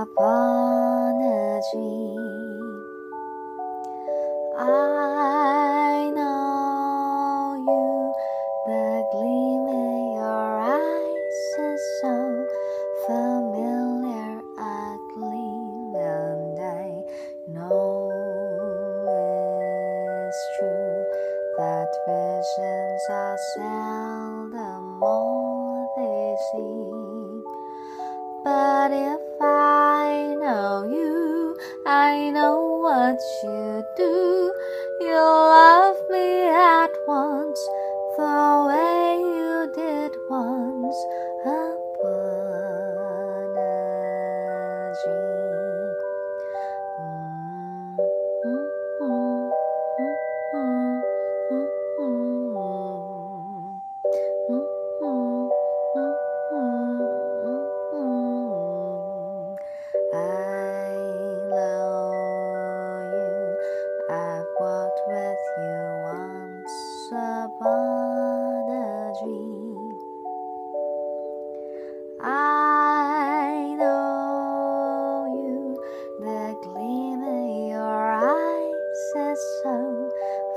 upon a dream. I know you, the gleam in your eyes is so familiar a gleam, and I know it's true that visions are seldom all they see. But if I know what you do. You love me at once, the way you did once upon a dream. Upon a dream. I know you. The gleam in your eyes is so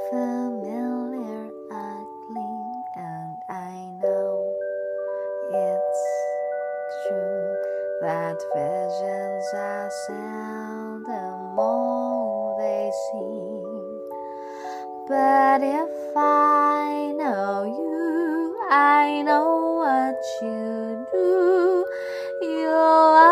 familiar. A gleam, and I know it's true that visions are seldom all But if I know you, I know what you do. You love me